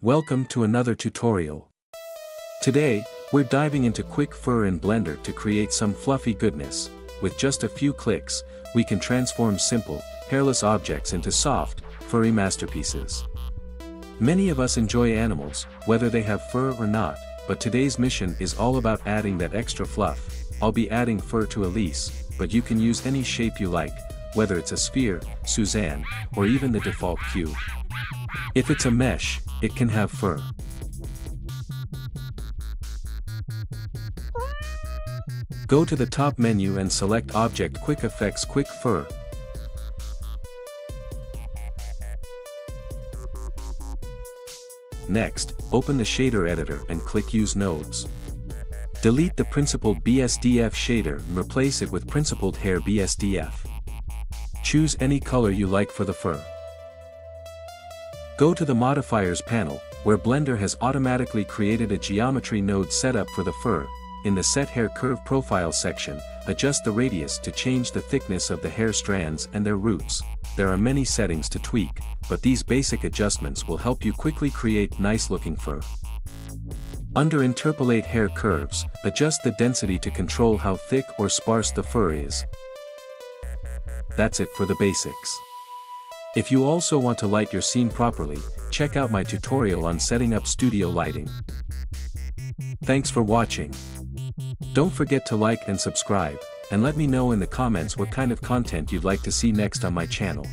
Welcome to another tutorial. Today, we're diving into quick fur in Blender to create some fluffy goodness. With just a few clicks, we can transform simple, hairless objects into soft, furry masterpieces. Many of us enjoy animals, whether they have fur or not, but today's mission is all about adding that extra fluff. I'll be adding fur to Elise, but you can use any shape you like, whether it's a sphere, Suzanne, or even the default cube. If it's a mesh, it can have fur. Go to the top menu and select Object Quick Effects Quick Fur. Next, open the shader editor and click Use Nodes. Delete the principled BSDF shader and replace it with principled hair BSDF. Choose any color you like for the fur. Go to the Modifiers panel, where Blender has automatically created a geometry node setup for the fur. In the Set Hair Curve Profile section, adjust the radius to change the thickness of the hair strands and their roots. There are many settings to tweak, but these basic adjustments will help you quickly create nice-looking fur. Under Interpolate Hair Curves, adjust the density to control how thick or sparse the fur is. That's it for the basics. If you also want to light your scene properly, check out my tutorial on setting up studio lighting. Thanks for watching. Don't forget to like and subscribe, and let me know in the comments what kind of content you'd like to see next on my channel.